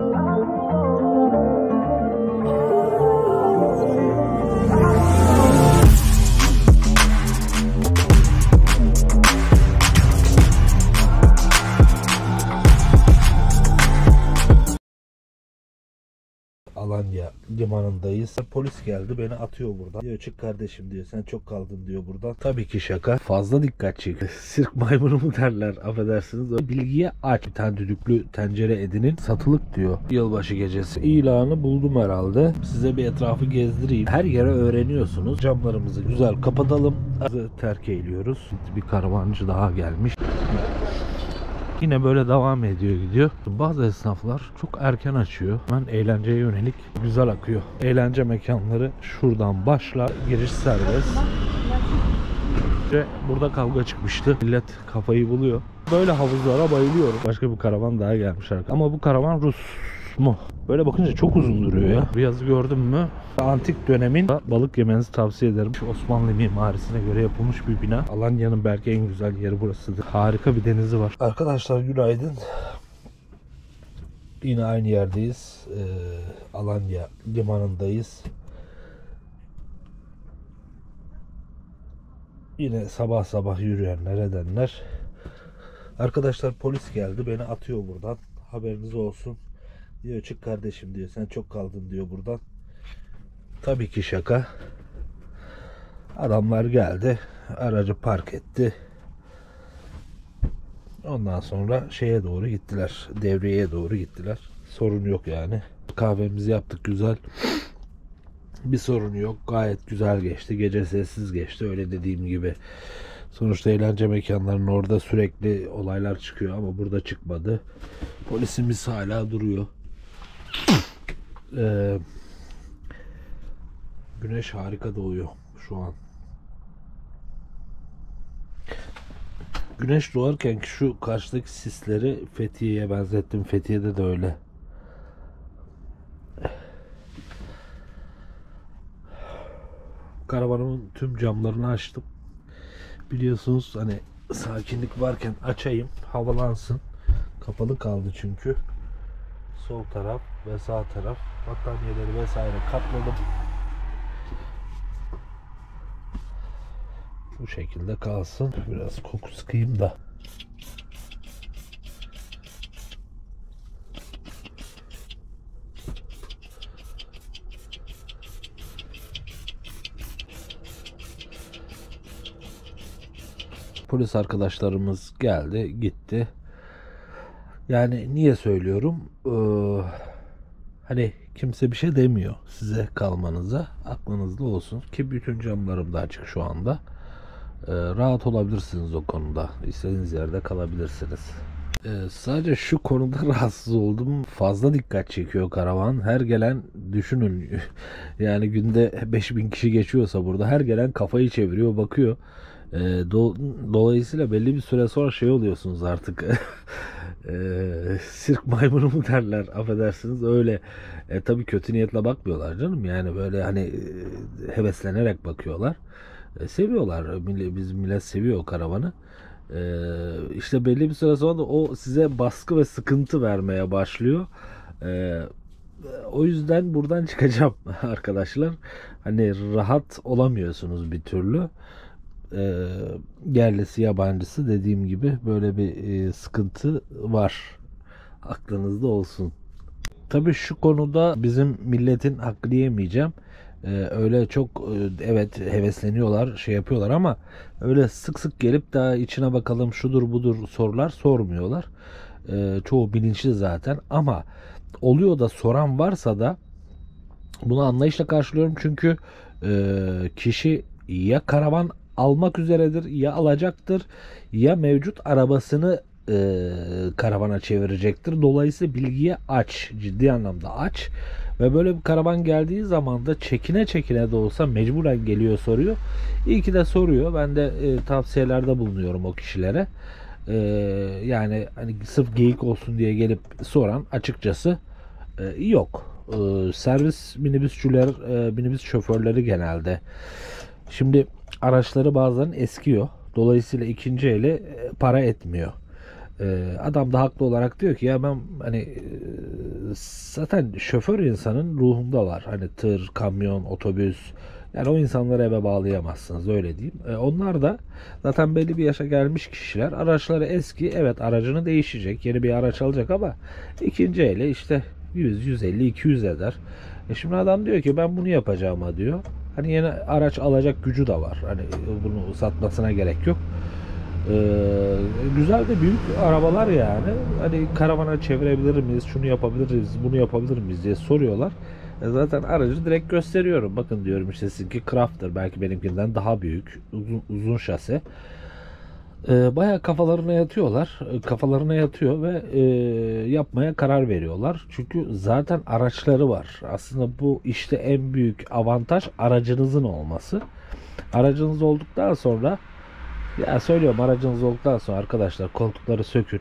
Thank you. Limanındayız. Polis geldi beni atıyor buradan. Diyor çık kardeşim diyor sen çok kaldın diyor buradan. Tabii ki şaka. Fazla dikkat çekiyor. Sirk maymunu mu derler affedersiniz. Bilgiye aç. Bir tane düdüklü tencere edinin satılık diyor. Yılbaşı gecesi. İlanı buldum herhalde. Size bir etrafı gezdireyim. Her yere öğreniyorsunuz. Camlarımızı güzel kapatalım. Terk eyliyoruz. Bir karavancı daha gelmiş. Yine böyle devam ediyor gidiyor. Bazı esnaflar çok erken açıyor. Ben eğlenceye yönelik güzel akıyor. Eğlence mekanları şuradan başlar. Giriş serbest. Ve burada kavga çıkmıştı. Millet kafayı buluyor. Böyle havuzlara bayılıyorum. Başka bir karavan daha gelmiş arkadaşlar. Ama bu karavan Rus mu? Böyle bakınca çok uzun duruyor ya. Bu yazı gördün mü? Antik dönemin balık yemenizi tavsiye ederim. Şu Osmanlı mimarisine göre yapılmış bir bina. Alanya'nın belki en güzel yeri burasıdır. Harika bir denizi var. Arkadaşlar günaydın. Yine aynı yerdeyiz. Ee, Alanya limanındayız. Yine sabah sabah yürüyenler edenler. Arkadaşlar polis geldi beni atıyor buradan. Haberiniz olsun. Diyor çık kardeşim diyor. Sen çok kaldın diyor buradan. Tabii ki şaka. Adamlar geldi. Aracı park etti. Ondan sonra şeye doğru gittiler. Devreye doğru gittiler. Sorun yok yani. Kahvemizi yaptık güzel. Bir sorun yok. Gayet güzel geçti. Gece sessiz geçti. Öyle dediğim gibi. Sonuçta eğlence mekanlarının orada sürekli olaylar çıkıyor ama burada çıkmadı. Polisimiz hala duruyor. Ee, güneş harika doğuyor şu an. Güneş doğarken ki şu karşıdaki sisleri Fethiye'ye benzettim. Fethiye'de de öyle. Karavanımın tüm camlarını açtım. Biliyorsunuz hani sakinlik varken açayım, havalansın. Kapalı kaldı çünkü sol taraf ve sağ taraf battaniyeleri vesaire katladım. Bu şekilde kalsın. Biraz koku sıkayım da. Polis arkadaşlarımız geldi, gitti. Yani niye söylüyorum? Ee, hani kimse bir şey demiyor size kalmanıza. Aklınızda olsun ki bütün camlarım da açık şu anda. Ee, rahat olabilirsiniz o konuda. İstediğiniz yerde kalabilirsiniz. Ee, sadece şu konuda rahatsız oldum. Fazla dikkat çekiyor karavan. Her gelen düşünün yani günde 5000 kişi geçiyorsa burada her gelen kafayı çeviriyor bakıyor. Ee, do, dolayısıyla belli bir süre sonra şey oluyorsunuz artık. e, sirk maymunu mu derler? Affedersiniz öyle. E, tabii kötü niyetle bakmıyorlar canım. Yani böyle hani e, heveslenerek bakıyorlar. E, seviyorlar. Biz millet seviyor o karavanı. E, işte belli bir süre sonra da o size baskı ve sıkıntı vermeye başlıyor. E, o yüzden buradan çıkacağım arkadaşlar. Hani rahat olamıyorsunuz bir türlü e, yerlisi yabancısı dediğim gibi böyle bir e, sıkıntı var. Aklınızda olsun. Tabii şu konuda bizim milletin hakkı diyemeyeceğim. Ee, öyle çok e, evet hevesleniyorlar şey yapıyorlar ama öyle sık sık gelip daha içine bakalım şudur budur sorular sormuyorlar. Ee, çoğu bilinçli zaten ama oluyor da soran varsa da bunu anlayışla karşılıyorum çünkü e, kişi ya karavan almak üzeredir ya alacaktır ya mevcut arabasını e, karavana çevirecektir. Dolayısıyla bilgiye aç. Ciddi anlamda aç. Ve böyle bir karavan geldiği zaman da çekine çekine de olsa mecburen geliyor soruyor. İyi ki de soruyor. Ben de e, tavsiyelerde bulunuyorum o kişilere. E, yani hani sırf geyik olsun diye gelip soran açıkçası e, yok. E, servis minibüsçüler, e, minibüs şoförleri genelde. Şimdi araçları bazen eskiyor. Dolayısıyla ikinci eli e, para etmiyor. Ee, adam da haklı olarak diyor ki ya ben hani e, zaten şoför insanın ruhunda var. Hani tır, kamyon, otobüs yani o insanları eve bağlayamazsınız öyle diyeyim. E, onlar da zaten belli bir yaşa gelmiş kişiler. Araçları eski. Evet aracını değişecek. Yeni bir araç alacak ama ikinci ele işte 100, 150, 200 eder. E şimdi adam diyor ki ben bunu yapacağıma diyor. Hani yeni araç alacak gücü de var. Hani bunu satmasına gerek yok. Ee, güzel de büyük arabalar yani. Hani karavana çevirebilir miyiz, şunu yapabiliriz, bunu yapabilir miyiz diye soruyorlar. E zaten aracı direkt gösteriyorum. Bakın diyorum işte sizinki Crafter belki benimkinden daha büyük, uzun, uzun şase. E, bayağı kafalarına yatıyorlar. E, kafalarına yatıyor ve e, yapmaya karar veriyorlar. Çünkü zaten araçları var. Aslında bu işte en büyük avantaj aracınızın olması. Aracınız olduktan sonra ya söylüyorum aracınız olduktan sonra arkadaşlar koltukları sökün.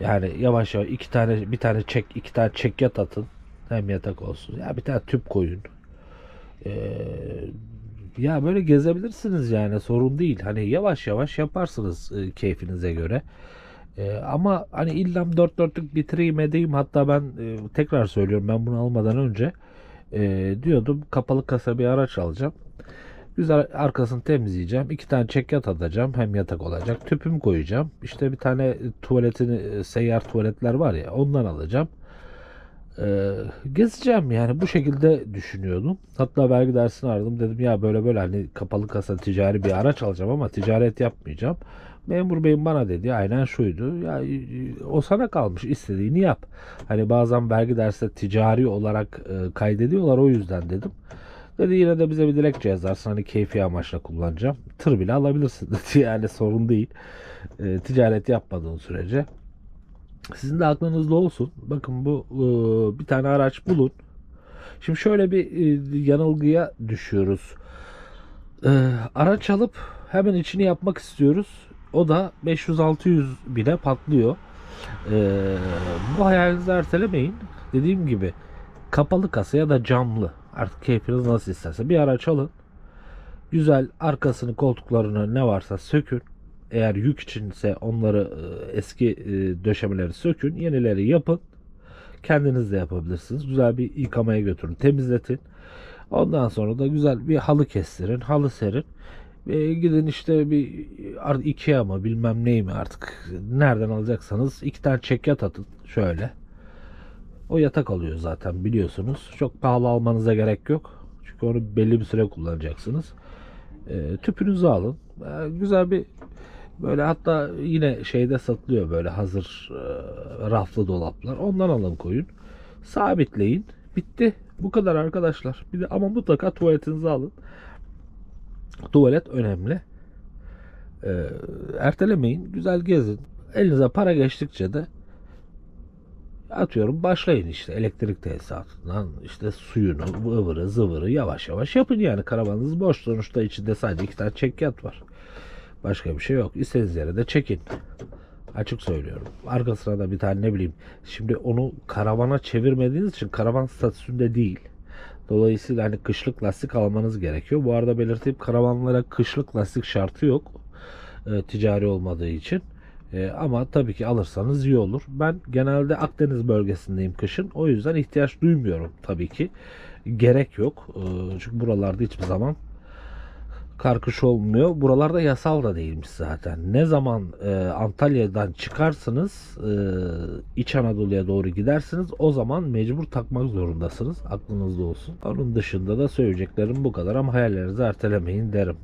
Yani yavaş yavaş iki tane bir tane çek iki tane çek yat atın. Hem yatak olsun. Ya bir tane tüp koyun. Ee, ya böyle gezebilirsiniz yani sorun değil. Hani yavaş yavaş yaparsınız e, keyfinize göre. E, ama hani illam dört dörtlük bitireyim edeyim hatta ben e, tekrar söylüyorum ben bunu almadan önce e, diyordum kapalı kasa bir araç alacağım. Güzel arkasını temizleyeceğim. iki tane çekyat atacağım. Hem yatak olacak. Tüpümü koyacağım. İşte bir tane tuvaletini e, seyyar tuvaletler var ya ondan alacağım. Ee, gezeceğim yani bu şekilde düşünüyordum. Hatta vergi dersini aradım. Dedim ya böyle böyle hani kapalı kasa ticari bir araç alacağım ama ticaret yapmayacağım. Memur beyim bana dedi aynen şuydu. Ya o sana kalmış istediğini yap. Hani bazen vergi derste ticari olarak e, kaydediyorlar o yüzden dedim. Dedi yine de bize bir dilekçe yazarsın hani keyfi amaçla kullanacağım. Tır bile alabilirsin dedi yani sorun değil. E, ticaret yapmadığın sürece. Sizin de aklınızda olsun. Bakın bu e, bir tane araç bulun. Şimdi şöyle bir e, yanılgıya düşüyoruz. E, araç alıp hemen içini yapmak istiyoruz. O da 500-600 bile patlıyor. Bu hayalinizi ertelemeyin. Dediğim gibi kapalı kasa ya da camlı artık keyfiniz nasıl isterse bir araç alın. Güzel arkasını koltuklarını ne varsa sökün eğer yük içinse onları e, eski e, döşemeleri sökün, yenileri yapın. Kendiniz de yapabilirsiniz. Güzel bir yıkamaya götürün, temizletin. Ondan sonra da güzel bir halı kestirin, halı serin. E, gidin işte bir Ikea mı bilmem ney mi artık nereden alacaksanız iki tane çekyat atın şöyle. O yatak alıyor zaten biliyorsunuz. Çok pahalı almanıza gerek yok. Çünkü onu belli bir süre kullanacaksınız. E, tüpünüzü alın. E, güzel bir Böyle hatta yine şeyde satılıyor böyle hazır e, raflı dolaplar. Ondan alın koyun. Sabitleyin. Bitti. Bu kadar arkadaşlar. Bir de ama mutlaka tuvaletinizi alın. Tuvalet önemli. E, ertelemeyin. Güzel gezin. Elinize para geçtikçe de atıyorum başlayın işte elektrik tesisatından işte suyunu ıvırı zıvırı yavaş yavaş yapın yani karavanınız boş sonuçta içinde sadece iki tane çekyat var. Başka bir şey yok. İstediğiniz yere de çekin. Açık söylüyorum. Arkasına da bir tane ne bileyim. Şimdi onu karavana çevirmediğiniz için karavan statüsünde değil. Dolayısıyla hani kışlık lastik almanız gerekiyor. Bu arada belirteyim karavanlara kışlık lastik şartı yok. E, ticari olmadığı için. E, ama tabii ki alırsanız iyi olur. Ben genelde Akdeniz bölgesindeyim kışın. O yüzden ihtiyaç duymuyorum tabii ki. Gerek yok. E, çünkü buralarda hiçbir zaman karkış olmuyor. Buralarda yasal da değilmiş zaten. Ne zaman e, Antalya'dan çıkarsınız e, İç Anadolu'ya doğru gidersiniz o zaman mecbur takmak zorundasınız. Aklınızda olsun. Onun dışında da söyleyeceklerim bu kadar ama hayallerinizi ertelemeyin derim.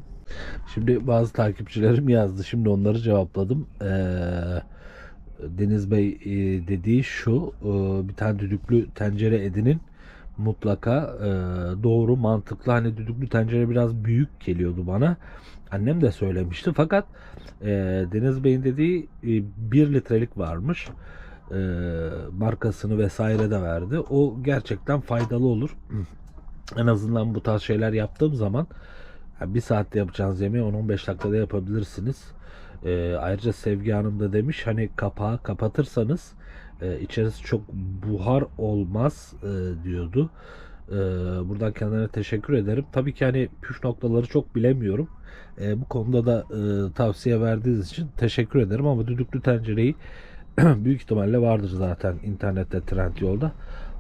Şimdi bazı takipçilerim yazdı. Şimdi onları cevapladım. Ee, Deniz Bey e, dediği şu e, bir tane düdüklü tencere edinin mutlaka e, doğru mantıklı. Hani düdüklü tencere biraz büyük geliyordu bana. Annem de söylemişti. Fakat e, Deniz Bey'in dediği e, 1 litrelik varmış. E, markasını vesaire de verdi. O gerçekten faydalı olur. En azından bu tarz şeyler yaptığım zaman yani bir saatte yapacağınız yemeği 10-15 dakikada yapabilirsiniz. E, ayrıca Sevgi Hanım da demiş hani kapağı kapatırsanız e, içerisi çok buhar olmaz e, diyordu. Ee, buradan kendilerine teşekkür ederim. Tabii ki hani püf noktaları çok bilemiyorum. Ee, bu konuda da e, tavsiye verdiğiniz için teşekkür ederim ama düdüklü tencereyi büyük ihtimalle vardır zaten internette Trendyol'da.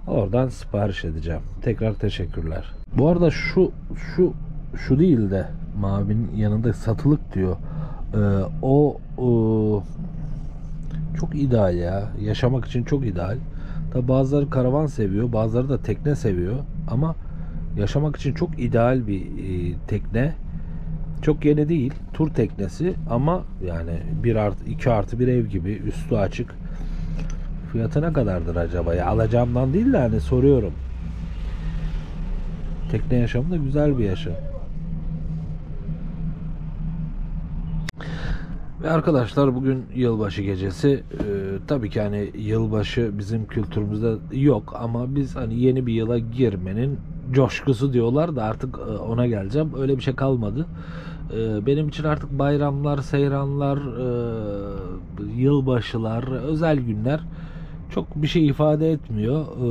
Oradan sipariş edeceğim. Tekrar teşekkürler. Bu arada şu şu şu değil de mavinin yanında satılık diyor. Ee, o, o çok ideal ya. Yaşamak için çok ideal. Tabi bazıları karavan seviyor, bazıları da tekne seviyor. Ama yaşamak için çok ideal bir e, tekne. Çok yeni değil. Tur teknesi ama yani 1 artı 2 artı bir ev gibi üstü açık. Fiyatı ne kadardır acaba? Ya alacağımdan değil de hani soruyorum. Tekne yaşamı da güzel bir yaşam. Ve arkadaşlar bugün yılbaşı gecesi. Ee, tabii ki hani yılbaşı bizim kültürümüzde yok ama biz hani yeni bir yıla girmenin coşkusu diyorlar da artık e, ona geleceğim. Öyle bir şey kalmadı. Ee, benim için artık bayramlar, seyranlar, e, yılbaşılar, özel günler çok bir şey ifade etmiyor. Ee,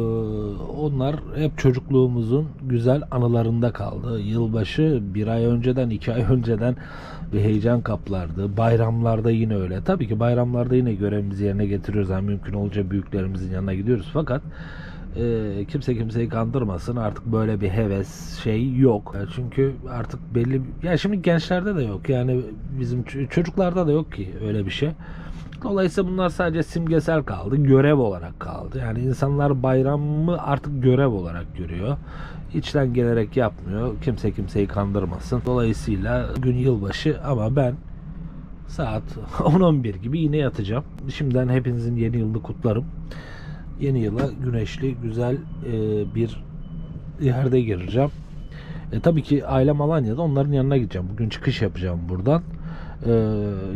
onlar hep çocukluğumuzun güzel anılarında kaldı. Yılbaşı bir ay önceden, iki ay önceden bir heyecan kaplardı. Bayramlarda yine öyle. Tabii ki bayramlarda yine görevimizi yerine getiriyoruz. Yani mümkün olunca büyüklerimizin yanına gidiyoruz. Fakat e, kimse kimseyi kandırmasın. Artık böyle bir heves şey yok. Çünkü artık belli ya şimdi gençlerde de yok. Yani bizim çocuklarda da yok ki öyle bir şey. Dolayısıyla bunlar sadece simgesel kaldı, görev olarak kaldı. Yani insanlar bayramı artık görev olarak görüyor. İçten gelerek yapmıyor. Kimse kimseyi kandırmasın. Dolayısıyla gün yılbaşı ama ben saat 10-11 gibi yine yatacağım. Şimdiden hepinizin yeni yılını kutlarım. Yeni yıla güneşli, güzel e, bir yerde gireceğim. E, tabii ki ailem Alanya'da onların yanına gideceğim. Bugün çıkış yapacağım buradan e,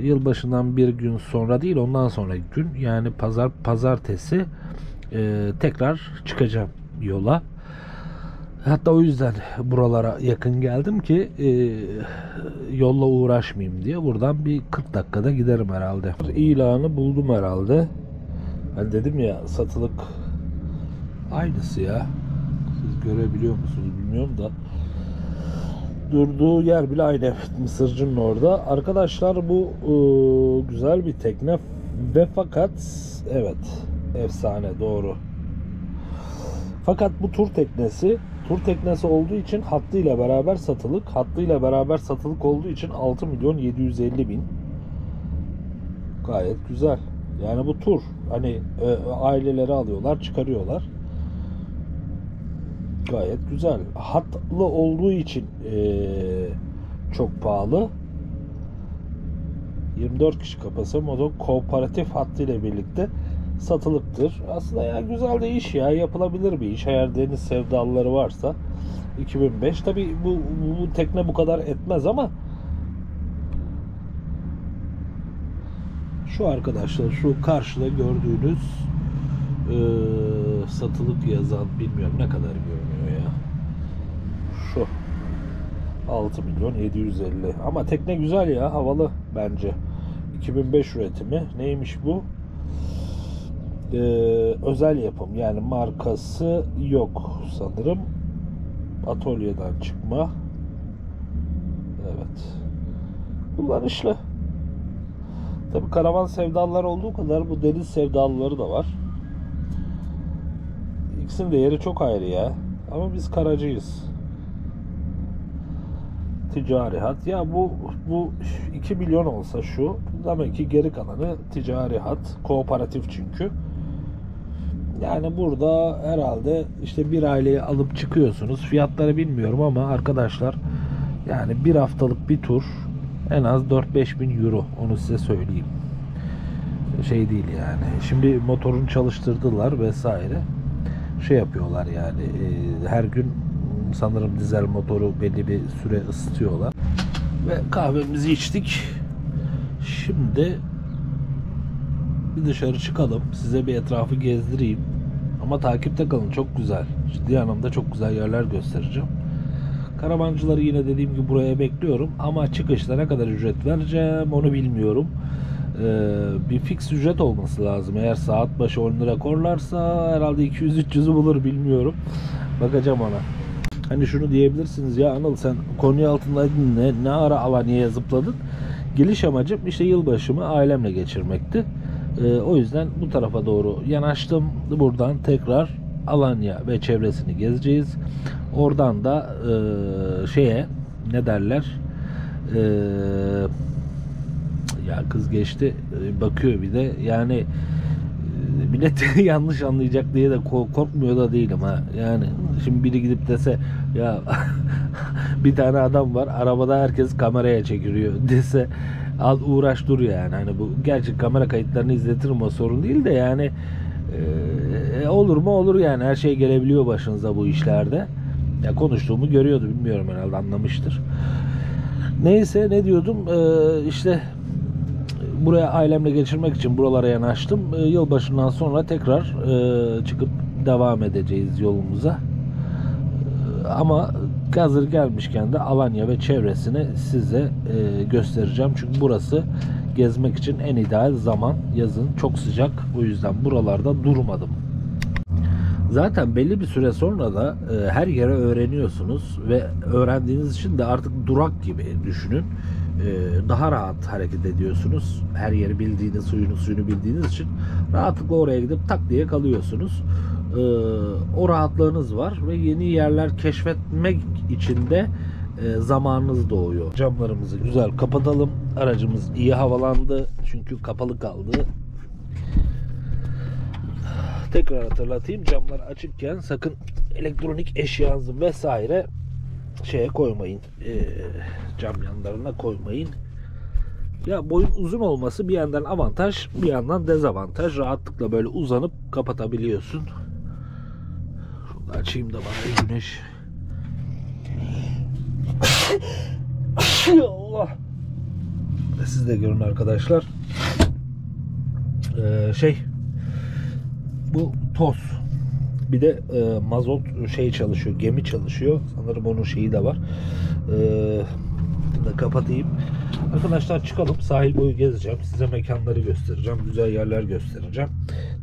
yılbaşından bir gün sonra değil ondan sonraki gün yani pazar pazartesi e, tekrar çıkacağım yola. Hatta o yüzden buralara yakın geldim ki e, yolla uğraşmayayım diye. Buradan bir 40 dakikada giderim herhalde. İlanı buldum herhalde. Ben dedim ya satılık aynısı ya. Siz görebiliyor musunuz bilmiyorum da durduğu yer bile aynı Mısırcı'nın orada. Arkadaşlar bu e, güzel bir tekne ve fakat evet efsane doğru. Fakat bu tur teknesi tur teknesi olduğu için hattıyla beraber satılık. Hattıyla beraber satılık olduğu için 6 milyon 750 bin. Gayet güzel. Yani bu tur. Hani e, aileleri alıyorlar, çıkarıyorlar gayet güzel. Hatlı olduğu için ee, çok pahalı. 24 kişi kapası motor kooperatif hattı ile birlikte satılıktır. Aslında ya güzel de iş ya yapılabilir bir iş. Eğer deniz sevdalıları varsa 2005 tabi bu, bu tekne bu kadar etmez ama şu arkadaşlar şu karşıda gördüğünüz e, satılık yazan bilmiyorum ne kadar görünüyor ya. Şu 6 milyon 750 ama tekne güzel ya havalı bence 2005 üretimi neymiş bu ee, özel yapım yani markası yok sanırım atölyeden çıkma evet kullanışlı tabi karavan sevdalılar olduğu kadar bu deniz sevdalıları da var İkisinin de yeri çok ayrı ya. Ama biz karacıyız. Ticari hat. Ya bu bu 2 milyon olsa şu demek ki geri kalanı ticari hat. Kooperatif çünkü. Yani burada herhalde işte bir aileyi alıp çıkıyorsunuz. Fiyatları bilmiyorum ama arkadaşlar yani bir haftalık bir tur en az 4-5 bin euro. Onu size söyleyeyim. Şey değil yani. Şimdi motorunu çalıştırdılar vesaire şey yapıyorlar yani e, her gün sanırım dizel motoru belli bir süre ısıtıyorlar. Ve kahvemizi içtik. Şimdi bir dışarı çıkalım. Size bir etrafı gezdireyim. Ama takipte kalın. Çok güzel. Ciddi anlamda çok güzel yerler göstereceğim. Karavancıları yine dediğim gibi buraya bekliyorum. Ama çıkışta ne kadar ücret vereceğim onu bilmiyorum e, bir fix ücret olması lazım. Eğer saat başı 10 lira korlarsa herhalde 200-300'ü bulur bilmiyorum. Bakacağım ona. Hani şunu diyebilirsiniz ya Anıl sen Konya altındaydın ne, ne ara Alanya'ya zıpladın? Geliş amacım işte yılbaşımı ailemle geçirmekti. Ee, o yüzden bu tarafa doğru yanaştım. Buradan tekrar Alanya ve çevresini gezeceğiz. Oradan da e, şeye ne derler? E, ya kız geçti e, bakıyor bir de yani e, millet yanlış anlayacak diye de ko- korkmuyor da değilim ha. Yani şimdi biri gidip dese ya bir tane adam var arabada herkes kameraya çekiliyor dese al uğraş dur yani. Hani bu gerçi kamera kayıtlarını izletirim o sorun değil de yani e, olur mu olur yani her şey gelebiliyor başınıza bu işlerde. Ya konuştuğumu görüyordu bilmiyorum herhalde anlamıştır. Neyse ne diyordum Ee, işte buraya ailemle geçirmek için buralara yanaştım. Ee, yılbaşından sonra tekrar e, çıkıp devam edeceğiz yolumuza. Ee, ama hazır gelmişken de Alanya ve çevresini size e, göstereceğim. Çünkü burası gezmek için en ideal zaman. Yazın çok sıcak. O yüzden buralarda durmadım. Zaten belli bir süre sonra da e, her yere öğreniyorsunuz ve öğrendiğiniz için de artık durak gibi düşünün. E, daha rahat hareket ediyorsunuz. Her yeri bildiğiniz, suyunu suyunu bildiğiniz için rahatlıkla oraya gidip tak diye kalıyorsunuz. E, o rahatlığınız var ve yeni yerler keşfetmek için de e, zamanınız doğuyor. Camlarımızı güzel kapatalım. Aracımız iyi havalandı çünkü kapalı kaldı. Tekrar hatırlatayım camlar açıkken sakın elektronik eşyanızı vesaire şeye koymayın. Ee, cam yanlarına koymayın. Ya boyun uzun olması bir yandan avantaj, bir yandan dezavantaj. Rahatlıkla böyle uzanıp kapatabiliyorsun. Şunu da açayım da bari güneş. Allah. Siz de görün arkadaşlar. Ee, şey bu toz. Bir de e, mazot şey çalışıyor, gemi çalışıyor. Sanırım onun şeyi de var. Ee, da kapatayım. Arkadaşlar çıkalım. Sahil boyu gezeceğim. Size mekanları göstereceğim. Güzel yerler göstereceğim.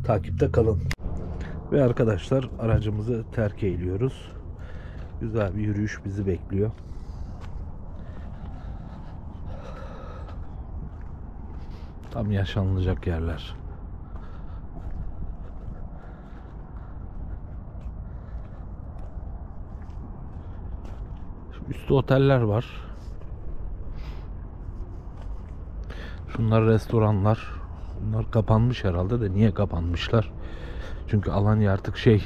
Takipte kalın. Ve arkadaşlar aracımızı terk ediyoruz. Güzel bir yürüyüş bizi bekliyor. Tam yaşanılacak yerler. Üstü oteller var. Şunlar restoranlar. Bunlar kapanmış herhalde de niye kapanmışlar? Çünkü Alanya artık şey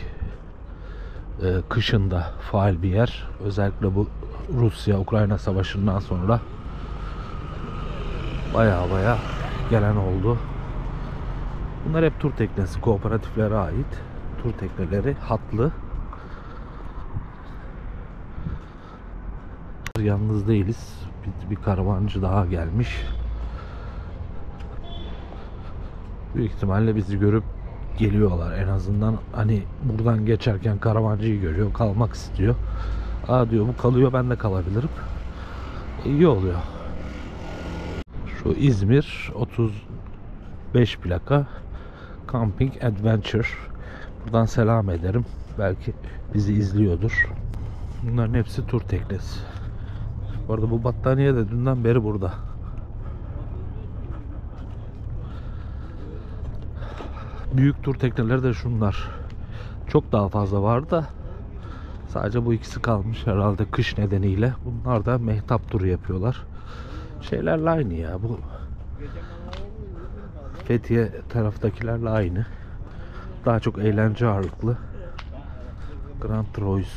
e, kışında faal bir yer. Özellikle bu Rusya-Ukrayna savaşından sonra baya baya gelen oldu. Bunlar hep tur teknesi kooperatiflere ait. Tur tekneleri hatlı. Yalnız değiliz. Bir, bir karavancı daha gelmiş. Büyük ihtimalle bizi görüp geliyorlar en azından. Hani buradan geçerken karavancıyı görüyor, kalmak istiyor. Aa diyor bu kalıyor ben de kalabilirim. İyi oluyor. Şu İzmir 35 plaka Camping Adventure. Buradan selam ederim. Belki bizi izliyordur. Bunların hepsi tur teknesi. Bu arada bu battaniye de dünden beri burada. Büyük tur tekneleri de şunlar. Çok daha fazla var da sadece bu ikisi kalmış herhalde kış nedeniyle. Bunlar da mehtap turu yapıyorlar. Şeylerle aynı ya bu Fethiye taraftakilerle aynı. Daha çok eğlence ağırlıklı. Grand Troyes.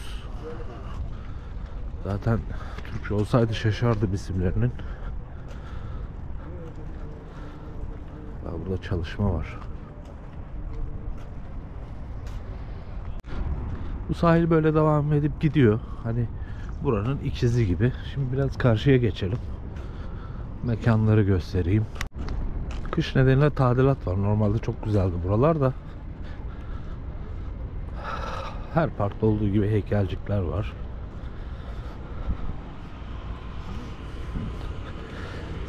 Zaten Türkçe olsaydı şaşardım isimlerinin. Burada çalışma var. Bu sahil böyle devam edip gidiyor. Hani buranın ikizi gibi. Şimdi biraz karşıya geçelim. Mekanları göstereyim. Kış nedeniyle tadilat var. Normalde çok güzeldi buralar da. Her parkta olduğu gibi heykelcikler var.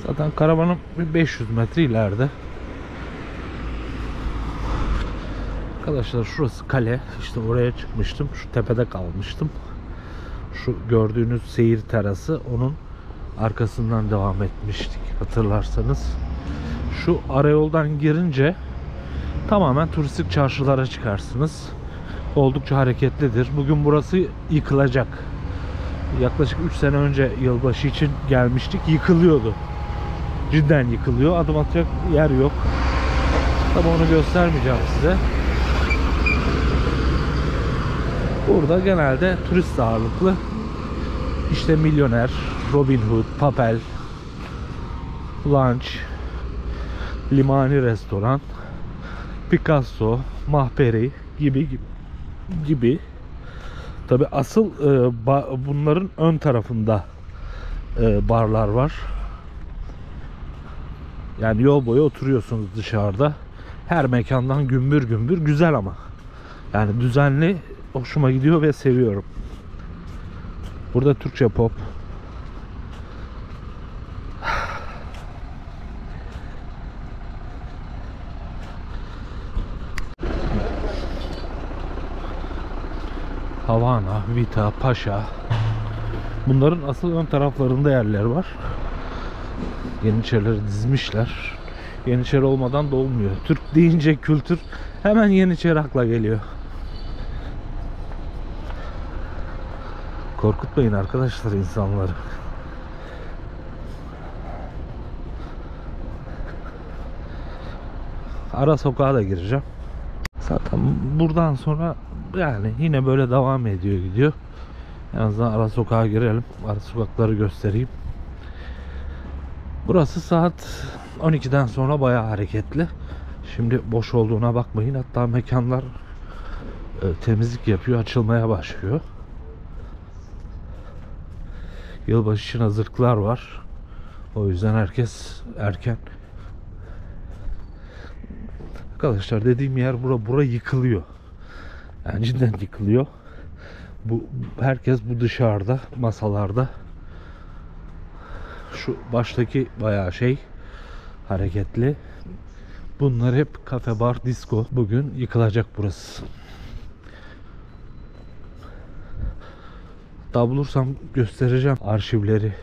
Zaten karavanım bir 500 metre ileride. Arkadaşlar şurası kale. İşte oraya çıkmıştım. Şu tepede kalmıştım. Şu gördüğünüz seyir terası onun arkasından devam etmiştik hatırlarsanız. Şu arayoldan girince tamamen turistik çarşılara çıkarsınız. Oldukça hareketlidir. Bugün burası yıkılacak. Yaklaşık 3 sene önce yılbaşı için gelmiştik. Yıkılıyordu. Cidden yıkılıyor. Adım atacak yer yok. Tabi onu göstermeyeceğim size. Burada genelde turist ağırlıklı. İşte Milyoner, Robin Hood, Papel, Lunch, Limani Restoran, Picasso, Mahperi gibi gibi, gibi. Tabi asıl e, bunların ön tarafında e, barlar var. Yani yol boyu oturuyorsunuz dışarıda. Her mekandan gümbür gümbür güzel ama. Yani düzenli hoşuma gidiyor ve seviyorum. Burada Türkçe pop. Havana, Vita, Paşa. Bunların asıl ön taraflarında yerler var. Yeniçerileri dizmişler. Yeniçeri olmadan da olmuyor. Türk deyince kültür hemen Yeniçeri akla geliyor. Korkutmayın arkadaşlar insanları. Ara sokağa da gireceğim. Zaten buradan sonra yani yine böyle devam ediyor gidiyor. En azından ara sokağa girelim. Ara sokakları göstereyim. Burası saat 12'den sonra bayağı hareketli. Şimdi boş olduğuna bakmayın. Hatta mekanlar e, temizlik yapıyor, açılmaya başlıyor. Yılbaşı için hazırlıklar var. O yüzden herkes erken. Arkadaşlar dediğim yer bura bura yıkılıyor. Yani cidden yıkılıyor. Bu herkes bu dışarıda masalarda. Şu baştaki bayağı şey hareketli. Bunlar hep kafe, bar, disco. Bugün yıkılacak burası. Daha bulursam göstereceğim arşivleri.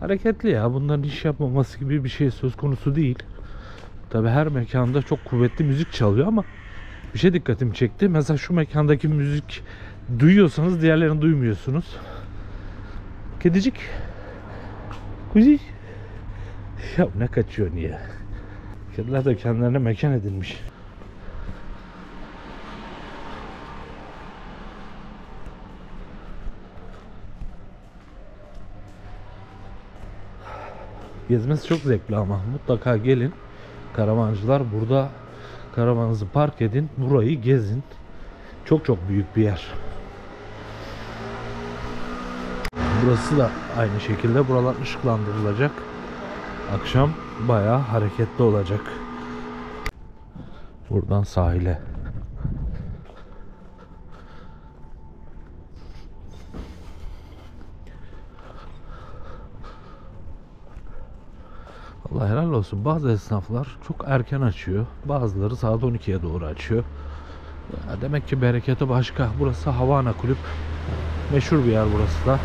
Hareketli ya. Bunların iş yapmaması gibi bir şey söz konusu değil. Tabi her mekanda çok kuvvetli müzik çalıyor ama bir şey dikkatimi çekti. Mesela şu mekandaki müzik duyuyorsanız diğerlerini duymuyorsunuz. Kedicik. Kuzi. Ya ne kaçıyor niye? Kediler de kendilerine mekan edinmiş. Gezmesi çok zevkli ama mutlaka gelin. Karavancılar burada karavanınızı park edin. Burayı gezin. Çok çok büyük bir yer. Burası da aynı şekilde. Buralar ışıklandırılacak. Akşam bayağı hareketli olacak. Buradan sahile. Allah helal olsun. Bazı esnaflar çok erken açıyor. Bazıları saat 12'ye doğru açıyor. Ya demek ki bereketi başka. Burası Havana Kulüp. Meşhur bir yer burası da.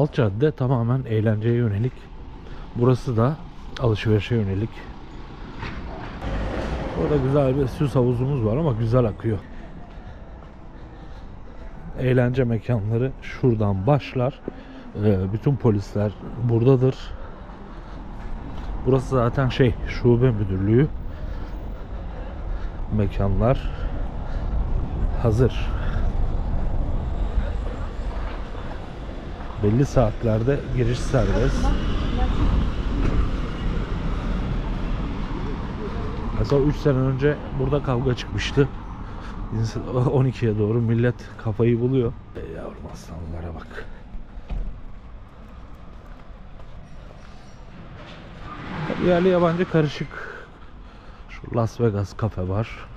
Alt cadde tamamen eğlenceye yönelik. Burası da alışverişe yönelik. Burada güzel bir süs havuzumuz var ama güzel akıyor. Eğlence mekanları şuradan başlar. Ee, bütün polisler buradadır. Burası zaten şey şube müdürlüğü. Mekanlar hazır. Belli saatlerde giriş serbest. Mesela 3 sene önce burada kavga çıkmıştı. 12'ye doğru millet kafayı buluyor. Ey yavrum aslanlara bak. Yerli yabancı karışık. Şu Las Vegas kafe var.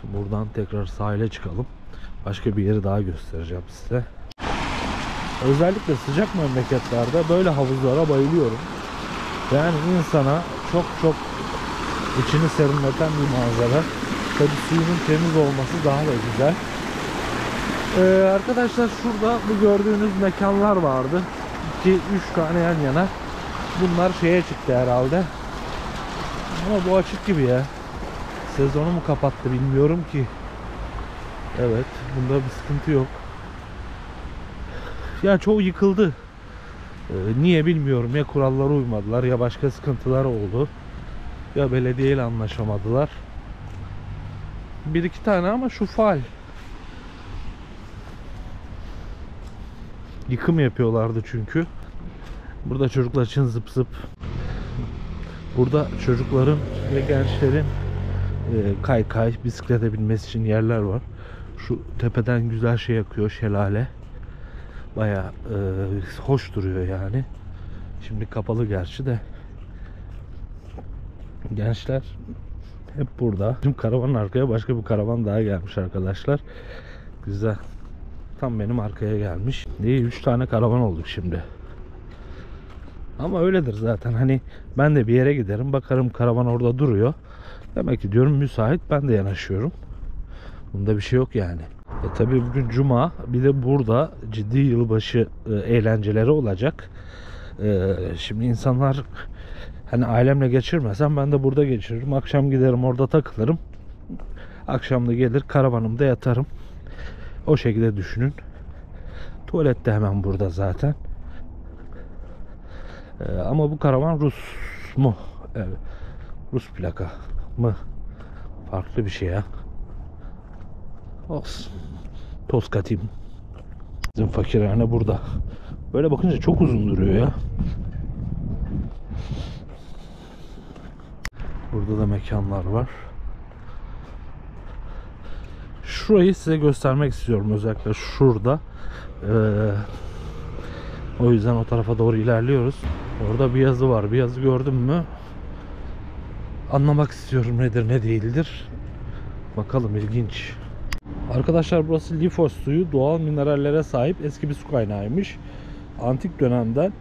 Şimdi buradan tekrar sahile çıkalım. Başka bir yeri daha göstereceğim size. Özellikle sıcak memleketlerde böyle havuzlara bayılıyorum. Yani insana çok çok içini serinleten bir manzara. Tabi suyunun temiz olması daha da güzel. Ee, arkadaşlar şurada bu gördüğünüz mekanlar vardı. 2 3 tane yan yana. Bunlar şeye çıktı herhalde. Ama bu açık gibi ya. Sezonu mu kapattı bilmiyorum ki. Evet, bunda bir sıkıntı yok. Ya çoğu yıkıldı. Ee, niye bilmiyorum. Ya kurallara uymadılar ya başka sıkıntılar oldu. Ya belediyeyle anlaşamadılar. Bir iki tane ama şu faal. Yıkım yapıyorlardı çünkü. Burada çocuklar için zıp zıp. Burada çocukların ve gençlerin e, kay kay bisiklete binmesi için yerler var. Şu tepeden güzel şey akıyor şelale. Baya hoş duruyor yani. Şimdi kapalı gerçi de. Gençler hep burada. Şimdi karavanın arkaya başka bir karavan daha gelmiş arkadaşlar. Güzel. Tam benim arkaya gelmiş. İyi 3 tane karavan olduk şimdi. Ama öyledir zaten. Hani ben de bir yere giderim bakarım karavan orada duruyor. Demek ki diyorum müsait ben de yanaşıyorum. Bunda bir şey yok yani. E tabi bugün cuma bir de burada ciddi yılbaşı e, eğlenceleri olacak. E, şimdi insanlar hani ailemle geçirmesem ben de burada geçiririm. Akşam giderim orada takılırım. Akşam da gelir karavanımda yatarım. O şekilde düşünün. Tuvalet de hemen burada zaten. E, ama bu karavan Rus mu? Evet. Rus plaka mı? Farklı bir şey ya. Olsun. Toz katayım. Bizim fakirhane burada. Böyle bakınca çok uzun duruyor ya. Burada da mekanlar var. Şurayı size göstermek istiyorum özellikle şurada. Ee, o yüzden o tarafa doğru ilerliyoruz. Orada bir yazı var. Bir yazı gördüm mü? Anlamak istiyorum nedir ne değildir. Bakalım ilginç. Arkadaşlar burası Lifos suyu doğal minerallere sahip eski bir su kaynağıymış. Antik dönemden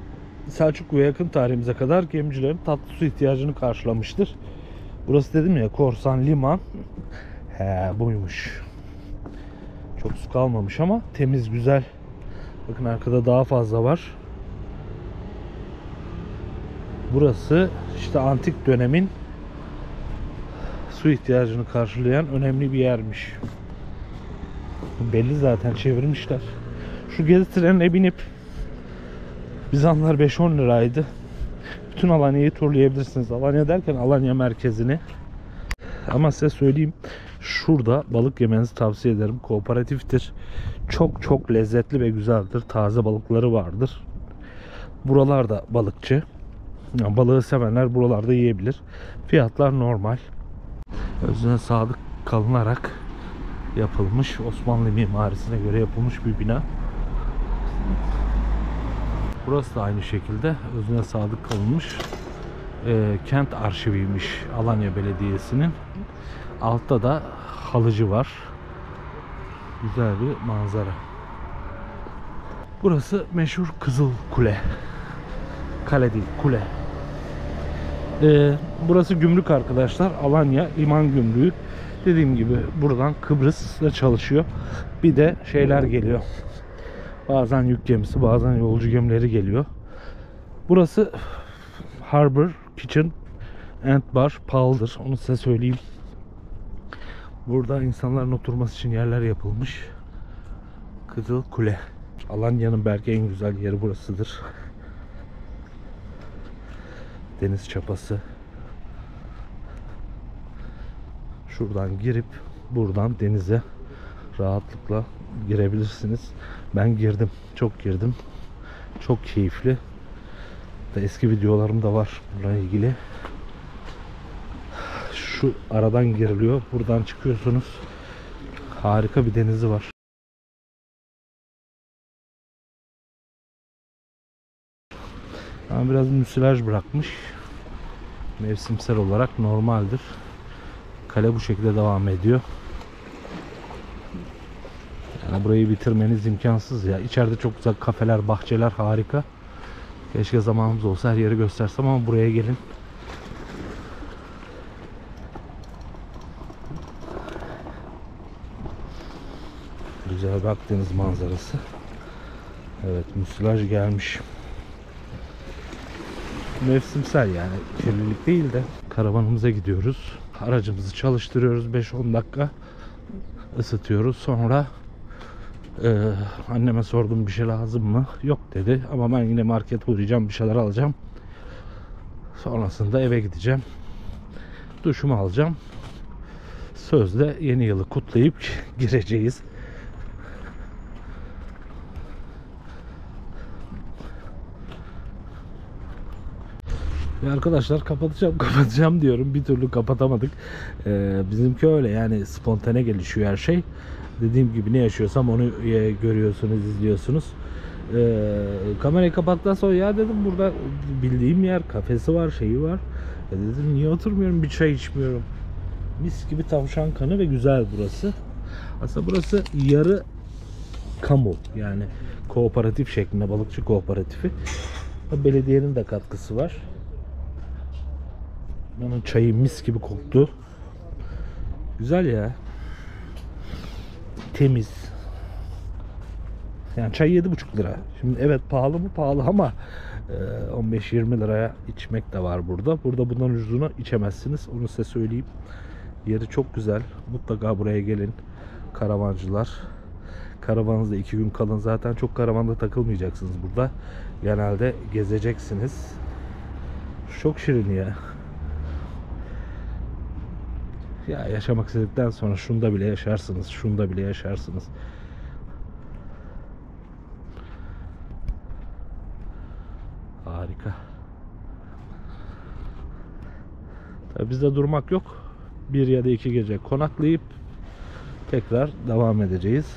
Selçuklu'ya yakın tarihimize kadar gemicilerin tatlı su ihtiyacını karşılamıştır. Burası dedim ya korsan liman. He buymuş. Çok su kalmamış ama temiz güzel. Bakın arkada daha fazla var. Burası işte antik dönemin su ihtiyacını karşılayan önemli bir yermiş. Belli zaten çevirmişler. Şu gezi trenine binip Bizanlar 5-10 liraydı. Bütün Alanya'yı turlayabilirsiniz. Alanya derken Alanya merkezini. Ama size söyleyeyim. Şurada balık yemenizi tavsiye ederim. Kooperatiftir. Çok çok lezzetli ve güzeldir. Taze balıkları vardır. Buralarda balıkçı. Yani balığı sevenler buralarda yiyebilir. Fiyatlar normal. Özüne sadık kalınarak yapılmış Osmanlı mimarisine göre yapılmış bir bina. Burası da aynı şekilde özüne sadık kalınmış e, kent arşiviymiş Alanya Belediyesi'nin. Altta da halıcı var. Güzel bir manzara. Burası meşhur Kızıl Kule. Kale değil, kule. Ee, burası gümrük arkadaşlar. Alanya liman gümrüğü. Dediğim gibi buradan Kıbrıs'ta çalışıyor. Bir de şeyler geliyor. Bazen yük gemisi, bazen yolcu gemileri geliyor. Burası Harbor Kitchen and Bar pahalıdır. Onu size söyleyeyim. Burada insanların oturması için yerler yapılmış. Kızıl Kule. Alanya'nın belki en güzel yeri burasıdır. Deniz çapası. Şuradan girip buradan denize rahatlıkla girebilirsiniz. Ben girdim. Çok girdim. Çok keyifli. Eski videolarım da var bununla ilgili. Şu aradan giriliyor. Buradan çıkıyorsunuz. Harika bir denizi var. Ama biraz müsilaj bırakmış. Mevsimsel olarak normaldir. Kale bu şekilde devam ediyor. Yani burayı bitirmeniz imkansız ya. İçeride çok güzel kafeler, bahçeler harika. Keşke zamanımız olsa her yeri göstersem ama buraya gelin. Güzel bir manzarası. Evet müsilaj gelmiş. Mevsimsel yani kirlilik değil de karavanımıza gidiyoruz. Aracımızı çalıştırıyoruz 5-10 dakika ısıtıyoruz. Sonra e, anneme sordum bir şey lazım mı? Yok dedi ama ben yine market uğrayacağım bir şeyler alacağım. Sonrasında eve gideceğim. Duşumu alacağım. Sözde yeni yılı kutlayıp gireceğiz. Ve arkadaşlar kapatacağım kapatacağım diyorum bir türlü kapatamadık. Ee, bizimki öyle yani spontane gelişiyor her şey. Dediğim gibi ne yaşıyorsam onu e, görüyorsunuz izliyorsunuz. Ee, kamerayı kapattıktan sonra ya dedim burada bildiğim yer kafesi var şeyi var. Ya dedim niye oturmuyorum bir çay içmiyorum. Mis gibi tavşan kanı ve güzel burası. Aslında burası yarı kamu yani kooperatif şeklinde balıkçı kooperatifi. Belediyenin de katkısı var. Onun çayı mis gibi koktu. Güzel ya. Temiz. Yani çay 7,5 lira. Şimdi evet pahalı mı pahalı ama e, 15-20 liraya içmek de var burada. Burada bundan ucuzunu içemezsiniz. Onu size söyleyeyim. Yeri çok güzel. Mutlaka buraya gelin. Karavancılar. Karavanınızda iki gün kalın. Zaten çok karavanda takılmayacaksınız burada. Genelde gezeceksiniz. Çok şirin ya. Ya yaşamak istedikten sonra şunda bile yaşarsınız, şunda bile yaşarsınız. Harika. Tabii bizde durmak yok. Bir ya da iki gece konaklayıp tekrar devam edeceğiz.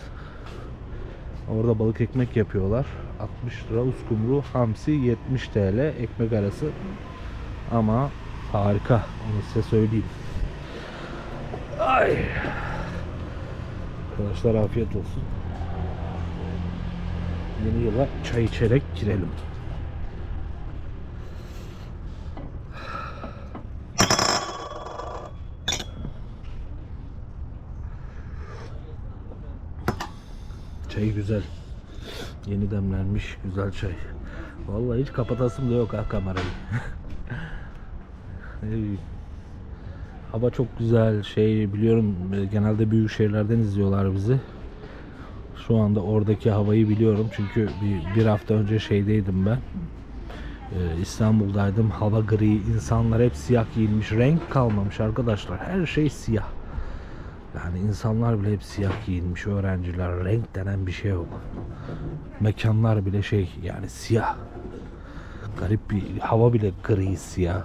Orada balık ekmek yapıyorlar. 60 lira uskumru, hamsi 70 TL ekmek arası. Ama harika. Onu size söyleyeyim. Ay. Arkadaşlar afiyet olsun. Yeni yıla çay içerek girelim. Çay güzel. Yeni demlenmiş güzel çay. Vallahi hiç kapatasım da yok ha kamerayı. Hava çok güzel şey biliyorum genelde büyük şehirlerden izliyorlar bizi. Şu anda oradaki havayı biliyorum çünkü bir, bir hafta önce şeydeydim ben. Ee, İstanbul'daydım. Hava gri, insanlar hep siyah giyinmiş. Renk kalmamış arkadaşlar. Her şey siyah. Yani insanlar bile hep siyah giyinmiş. Öğrenciler renk denen bir şey yok. Mekanlar bile şey yani siyah. Garip bir hava bile gri siyah.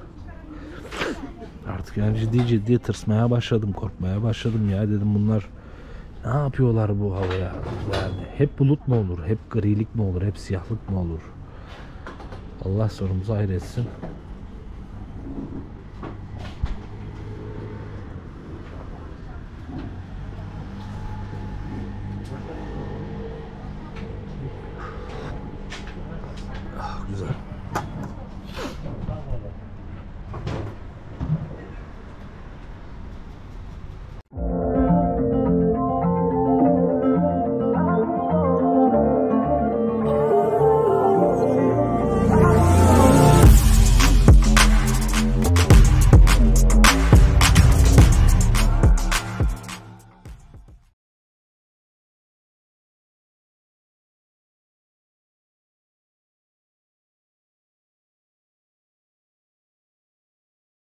Artık yani ciddi ciddi tırsmaya başladım, korkmaya başladım ya dedim bunlar ne yapıyorlar bu havaya? Yani hep bulut mu olur, hep grilik mi olur, hep siyahlık mı olur? Allah sonumuzu hayretsin.